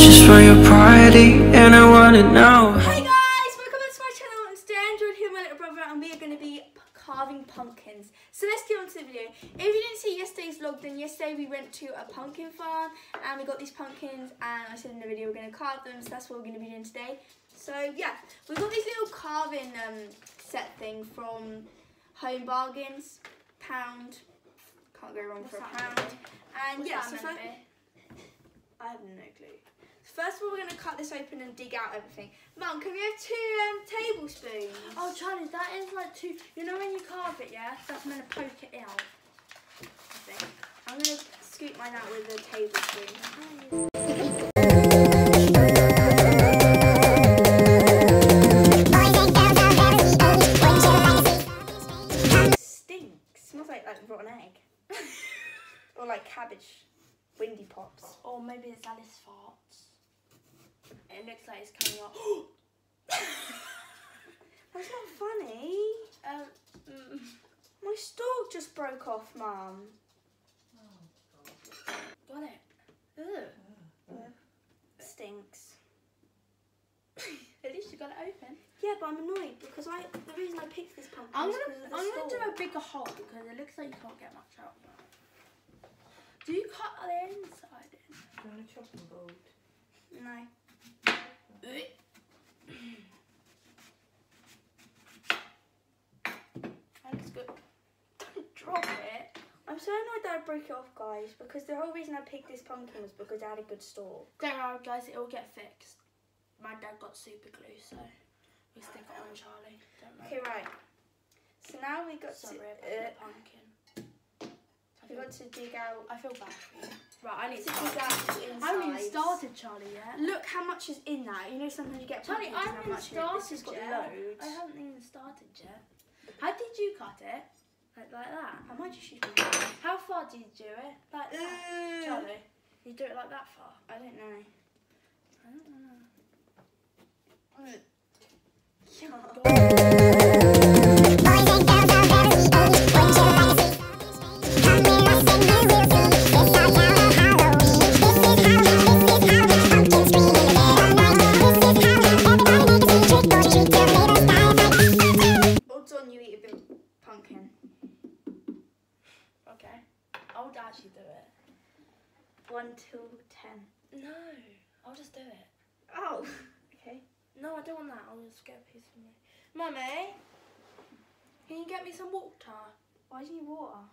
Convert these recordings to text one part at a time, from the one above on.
just for your party, and I wanna know. Hey guys, welcome back to my channel. It's Dan Jordan here, my little brother, and we are going to be carving pumpkins. So let's get on to the video. If you didn't see yesterday's vlog, then yesterday we went to a pumpkin farm and we got these pumpkins and I said in the video we're going to carve them, so that's what we're going to be doing today. So yeah, we got this little carving um, set thing from Home Bargains, pound, can't go wrong for a that pound. And What's yeah, so meant first, to be? I have no clue. First of all, we're going to cut this open and dig out everything. Mum, can we have two um, tablespoons? Oh, Charlie, that is like two. You know when you carve it, yeah? That's meant to poke it out. I think. I'm going to scoop mine out with a tablespoon. It stinks. Smells like, like rotten egg. or like cabbage. Windy pops. Or maybe it's Alice farts. It looks like it's coming out. That's not funny. um, mm, My stalk just broke off, Mum. got it. Ugh. It stinks. At least you got it open. Yeah, but I'm annoyed because I the reason I picked this pumpkin I'm is gonna, because of the I'm gonna do a bigger hole because it looks like you can't get much out. Do you cut the inside in? on a chopping board. No. That looks good. Don't drop it. I'm so annoyed that I broke it off, guys, because the whole reason I picked this pumpkin was because it had a good stalk. Don't worry, guys, it will get fixed. My dad got super glue, so we stick it on Charlie. Don't worry. Okay, right. So now we got Sorry to about uh, the pumpkin. I we feel, got to dig out. I feel bad for you. Right, I need To to dig start. I haven't even started, Charlie, yet. Look how much is in that. You know, sometimes you get Charlie, I haven't much in it. This has started got yet. loads. I haven't even started yet. How did you cut it? Like, like that? How much you should be? How far did you do it? Like that? Uh, Charlie, you do it like that far? I don't know. I don't know. Odds actually do it. One till ten. No, I'll just do it. Oh. Okay. No, I don't want that. I'll just get a piece of me. Mummy, can you get me some water? Why do you need water?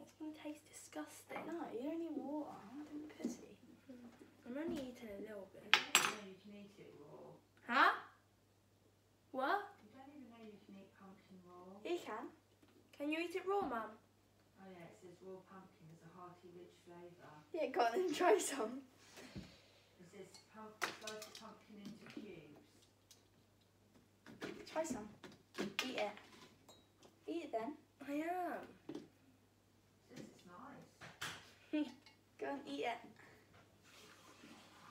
It's gonna taste disgusting. No, you don't need water. Don't be pussy. I'm only eating a little bit. know you can eat it raw. Huh? What? You don't even know you can eat pumpkin raw. Yeah, you can. Can you eat it raw, Mum? Oh yeah, it says raw pumpkin is a hearty, rich flavour. Yeah, go on and try some. It says pump, slice the pumpkin into cubes. Try some. Eat it. Eat it then. I am. It says it's nice. Go and eat it.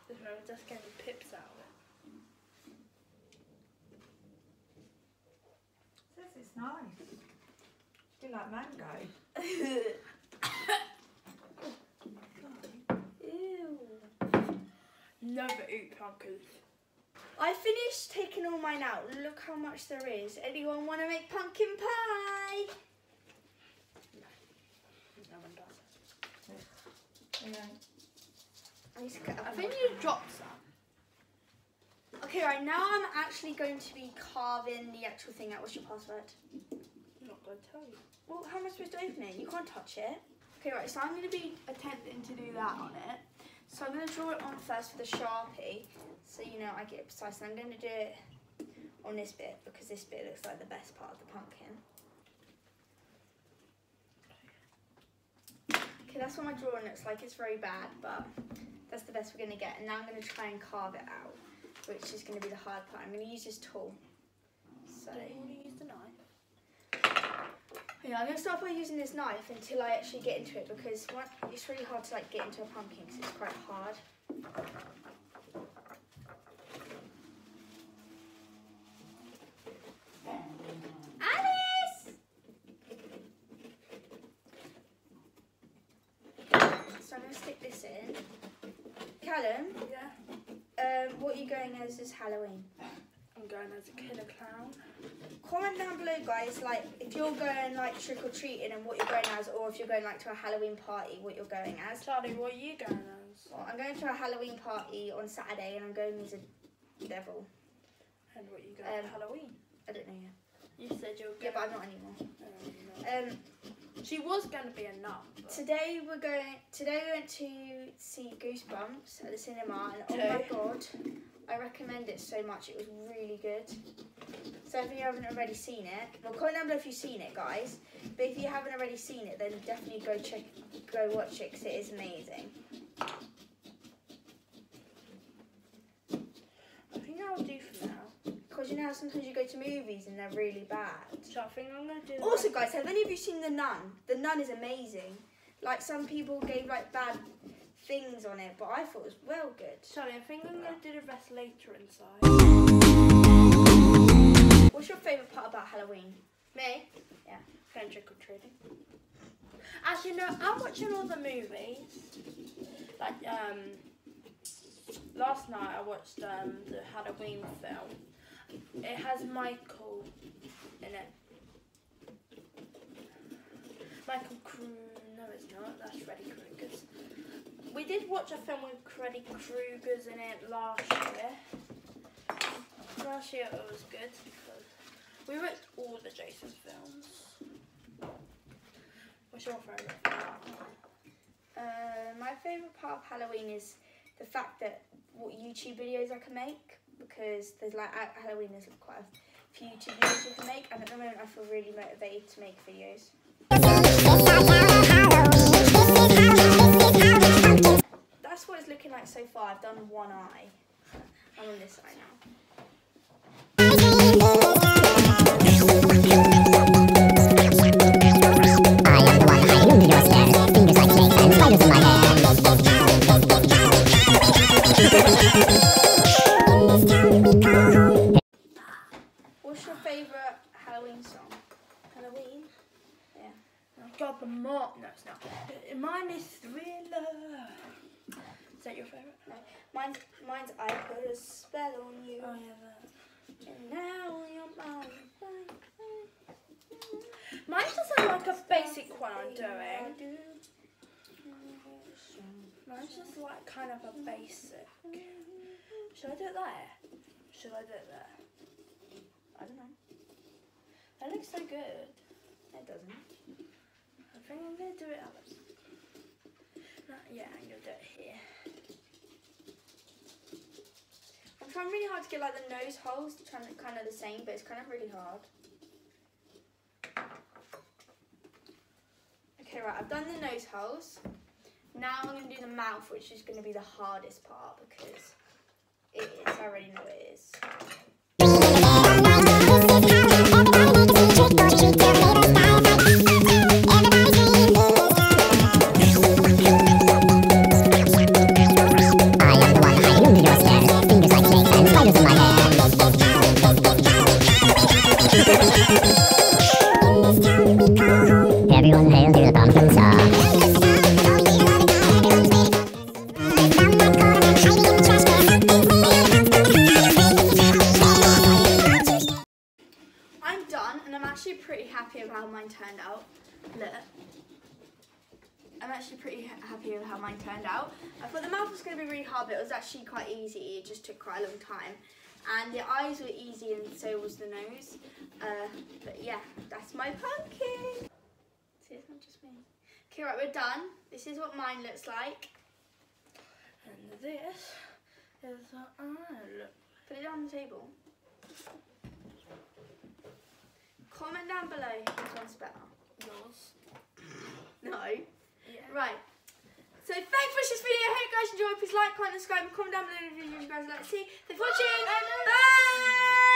I'm just getting the pips out of it. It says it's nice. Do you like mango? Never eat pumpkins. I finished taking all mine out. Look how much there is. Anyone want to make pumpkin pie? No one does. Yeah. I need to cut I think you dropped some. Okay, right now I'm actually going to be carving the actual thing out. What's your password? I'm not going to tell you. Well, how am I supposed to open it? You can't touch it. Okay, right, so I'm going to be attempting to do that on it. So I'm going to draw it on first with a Sharpie, so you know I get it precise. And I'm going to do it on this bit, because this bit looks like the best part of the pumpkin. Okay, that's what my drawing looks like. It's very bad, but that's the best we're going to get. And now I'm going to try and carve it out, which is going to be the hard part. I'm going to use this tool. So... Don't you want to use the knife? Yeah, I'm gonna start by using this knife until I actually get into it because one, it's really hard to like get into a pumpkin because it's quite hard. Alice! So I'm gonna stick this in. Callum, Yeah. um, what are you going as this Halloween? I'm going as a killer clown. Guys, like if you're going like trick or treating and what you're going as, or if you're going like to a Halloween party, what you're going as. Charlie, what are you going as? Well, I'm going to a Halloween party on Saturday, and I'm going as a devil. And what are you going Um, for Halloween? I don't know yet. You said you were Yeah, going. but I'm not anymore. Um, Um, she was going to be a nun. today we're going. Today we went to see Goosebumps at the cinema, and oh my god, I recommend it so much. It was really good. So if you haven't already seen it, well, comment down below if you've seen it, guys. But if you haven't already seen it, then definitely go check, go watch it because it is amazing. I think I'll do for now. Because you know how sometimes you go to movies and they're really bad. So I think I'm going to do. Also, guys, have any of you seen The Nun? The Nun is amazing. Like some people gave like bad things on it, but I thought it was well good. Charlie, I think I'm going to do the rest later inside. What's your favourite part about Halloween? Me? Yeah. Going trick or treating. As you know, I'm watching all the movies. Like, um, last night I watched um, the Halloween film. It has Michael in it. Michael Cru No, it's not. That's Freddy Krueger's. We did watch a film with Freddy Krueger's in it last year. Last year it was good because we watched all the Jason films. What's your favourite? Uh, my favourite part of Halloween is the fact that what YouTube videos I can make because there's like at Halloween there's quite a few YouTube videos you can make and at the moment I feel really motivated to make videos. That's what it's looking like so far. I've done one eye. I'm on this eye now. I am the one hiding under your stairs. Fingers like snakes and spiders in my hair. What's your favourite Halloween song? Halloween? Yeah. God, the more. No, it's not. Mine is Thriller. Is that your favourite? No. Mine's, mine's I put a spell on you. Oh, yeah, that. And now you're mine. Mine doesn't like a basic one I'm doing. Mine's just like kind of a basic. Should I do it there? Should I do it there? I don't know. That looks so good. It doesn't. I think I'm gonna do it. No, yeah, I'm gonna do it here. I'm trying really hard to get like the nose holes to kind of the same, but it's kind of really hard. Okay, right, I've done the nose holes. Now I'm going to do the mouth, which is going to be the hardest part because it is. I already know it is. Actually pretty happy with how mine turned out. I thought the mouth was going to be really hard, but it was actually quite easy. It just took quite a long time. And the eyes were easy, and so was the nose. Uh, but yeah, that's my pumpkin. See, it's not just me. Okay, right, we're done. This is what mine looks like. And this is what I look. Put it on the table. Comment down below which one's better. Yours. No. Right. So thanks for watching this video. I hope you guys enjoyed. Please like, comment, subscribe, and comment down below if you guys like to see. Thanks for watching. Bye.